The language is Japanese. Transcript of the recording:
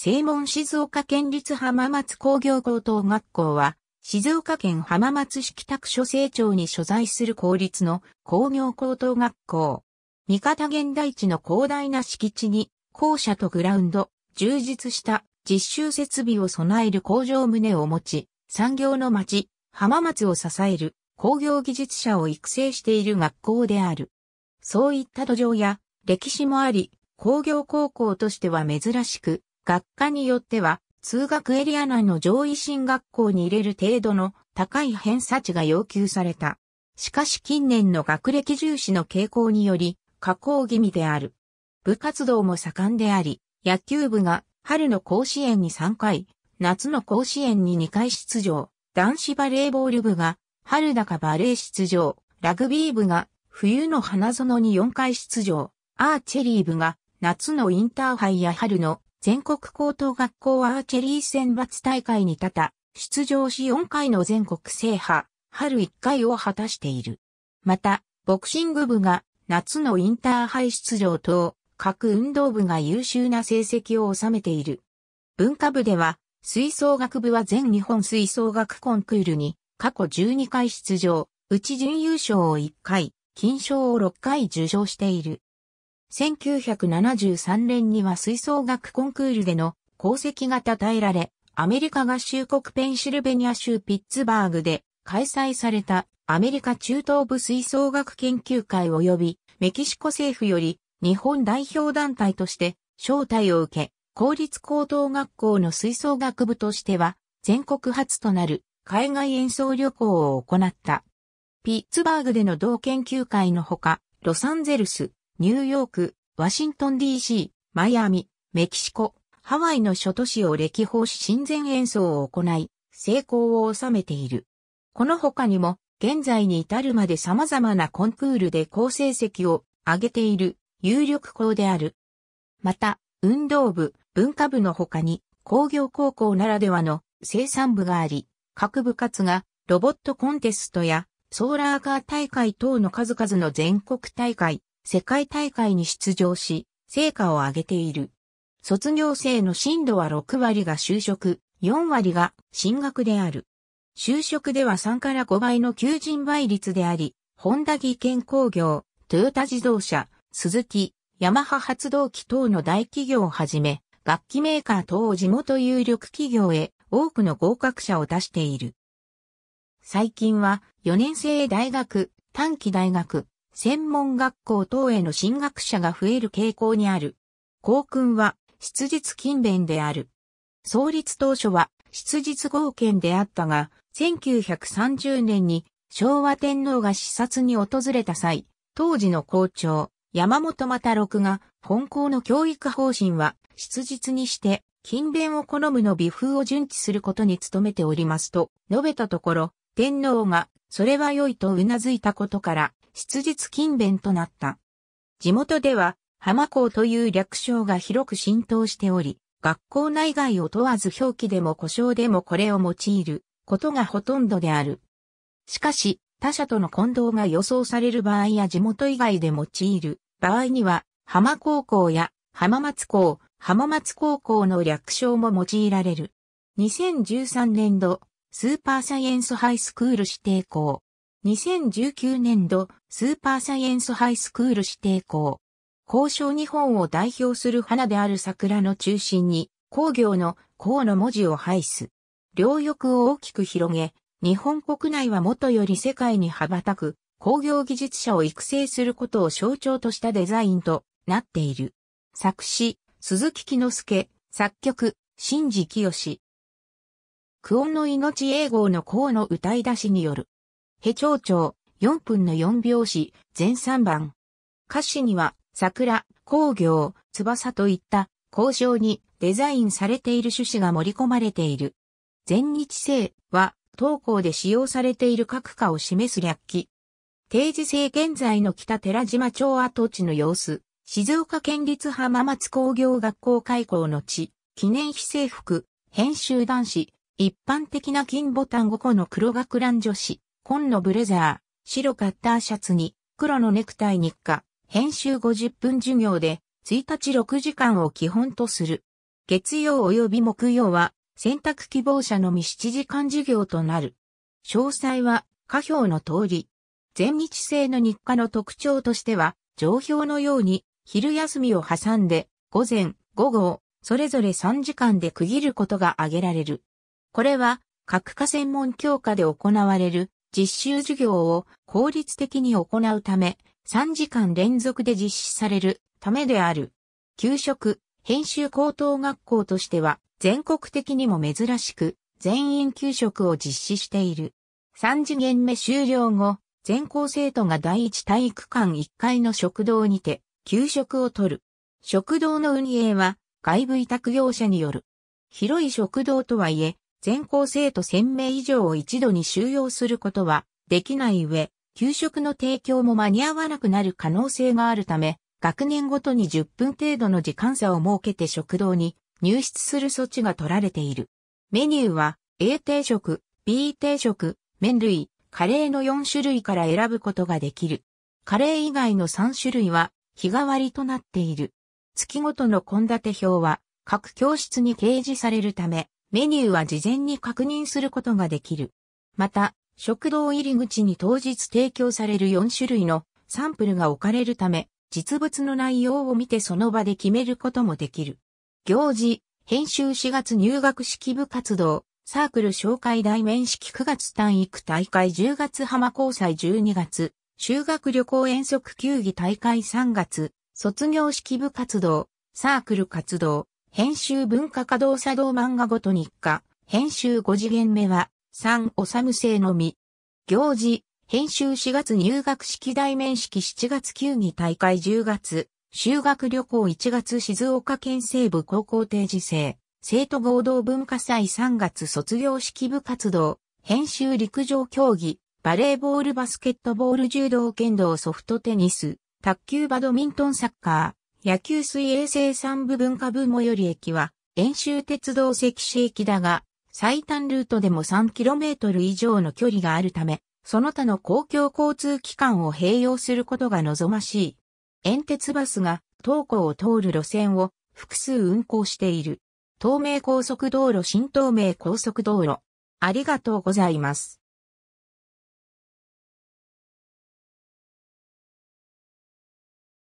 正門静岡県立浜松工業高等学校は、静岡県浜松市北区所成町に所在する公立の工業高等学校。三方現代地の広大な敷地に、校舎とグラウンド、充実した実習設備を備える工場棟を持ち、産業の町、浜松を支える工業技術者を育成している学校である。そういった土壌や歴史もあり、工業高校としては珍しく、学科によっては通学エリア内の上位進学校に入れる程度の高い偏差値が要求された。しかし近年の学歴重視の傾向により、下降気味である。部活動も盛んであり、野球部が春の甲子園に3回、夏の甲子園に2回出場、男子バレーボール部が春高バレー出場、ラグビー部が冬の花園に4回出場、アーチェリー部が夏のインターハイや春の全国高等学校アーチェリー選抜大会に立た、出場し4回の全国制覇、春1回を果たしている。また、ボクシング部が夏のインターハイ出場等、各運動部が優秀な成績を収めている。文化部では、吹奏楽部は全日本吹奏楽コンクールに過去12回出場、うち準優勝を1回、金賞を6回受賞している。1973年には吹奏楽コンクールでの功績が称えられ、アメリカ合衆国ペンシルベニア州ピッツバーグで開催されたアメリカ中東部吹奏楽研究会及びメキシコ政府より日本代表団体として招待を受け、公立高等学校の吹奏楽部としては全国初となる海外演奏旅行を行った。ピッツバーグでの同研究会のほか、ロサンゼルス、ニューヨーク、ワシントン DC、マイアミ、メキシコ、ハワイの諸都市を歴訪し親善演奏を行い、成功を収めている。この他にも、現在に至るまで様々なコンクールで好成績を上げている有力校である。また、運動部、文化部の他に工業高校ならではの生産部があり、各部活がロボットコンテストやソーラーカー大会等の数々の全国大会、世界大会に出場し、成果を上げている。卒業生の進度は6割が就職、4割が進学である。就職では3から5倍の求人倍率であり、ホンダ技研工業、トヨタ自動車、鈴木、ヤマハ発動機等の大企業をはじめ、楽器メーカー等を地元有力企業へ多くの合格者を出している。最近は4年生大学、短期大学、専門学校等への進学者が増える傾向にある。校訓は、質実勤勉である。創立当初は、質実合憲であったが、1930年に昭和天皇が視察に訪れた際、当時の校長、山本又六が、本校の教育方針は、質実にして、勤勉を好むの美風を順知することに努めておりますと、述べたところ、天皇が、それは良いと頷いたことから、質実勤勉となった。地元では、浜校という略称が広く浸透しており、学校内外を問わず表記でも故障でもこれを用いることがほとんどである。しかし、他者との混同が予想される場合や地元以外で用いる場合には、浜高校や浜松校、浜松高校の略称も用いられる。2013年度、スーパーサイエンスハイスクール指定校。2019年度スーパーサイエンスハイスクール指定校。交渉日本を代表する花である桜の中心に工業の工の文字を配す。両翼を大きく広げ、日本国内はもとより世界に羽ばたく工業技術者を育成することを象徴としたデザインとなっている。作詞、鈴木木之助、作曲、新次清。クオの命英語の項の歌い出しによる。ヘ長長、4分の4拍子、全3番。歌詞には、桜、工業、翼といった交渉にデザインされている趣旨が盛り込まれている。全日制は、当校で使用されている各科を示す略記。定時制現在の北寺島町跡地の様子。静岡県立浜松工業学校開校の地、記念非制服、編集男子、一般的な金ボタン5個の黒学ラン女子、紺のブレザー、白カッターシャツに、黒のネクタイ日課、編集50分授業で、1日6時間を基本とする。月曜及び木曜は選択希望者のみ7時間授業となる。詳細は下表の通り。全日制の日課の特徴としては、上表のように昼休みを挟んで午前、午後それぞれ3時間で区切ることが挙げられる。これは各科専門教科で行われる実習授業を効率的に行うため、3時間連続で実施されるためである。給食、編集高等学校としては全国的にも珍しく全員給食を実施している。3次元目終了後、全校生徒が第一体育館1階の食堂にて給食をとる。食堂の運営は外部委託業者による。広い食堂とはいえ、全校生徒1000名以上を一度に収容することはできない上、給食の提供も間に合わなくなる可能性があるため、学年ごとに10分程度の時間差を設けて食堂に入室する措置が取られている。メニューは A 定食、B 定食、麺類、カレーの4種類から選ぶことができる。カレー以外の3種類は日替わりとなっている。月ごとの献立表は各教室に掲示されるため、メニューは事前に確認することができる。また、食堂入り口に当日提供される4種類のサンプルが置かれるため、実物の内容を見てその場で決めることもできる。行事、編集4月入学式部活動、サークル紹介大面式9月単育大会10月浜交際12月、修学旅行遠足球技大会3月、卒業式部活動、サークル活動、編集文化稼働作動漫画ごと日課、編集5次元目は、3おさむ制のみ。行事、編集4月入学式大面式。7月球技大会。10月、修学旅行。1月静岡県西部。高校定時制、生徒合同文化祭。3月。卒業式部活動、編集陸上競技、バレーボールバスケットボール柔道剣道ソフトテニス、卓球バドミントンサッカー、野球水泳生産部文化部最寄り駅は、遠州鉄道石市駅だが、最短ルートでも 3km 以上の距離があるため、その他の公共交通機関を併用することが望ましい。遠鉄バスが東港を通る路線を複数運行している。東名高速道路新東名高速道路。ありがとうございます。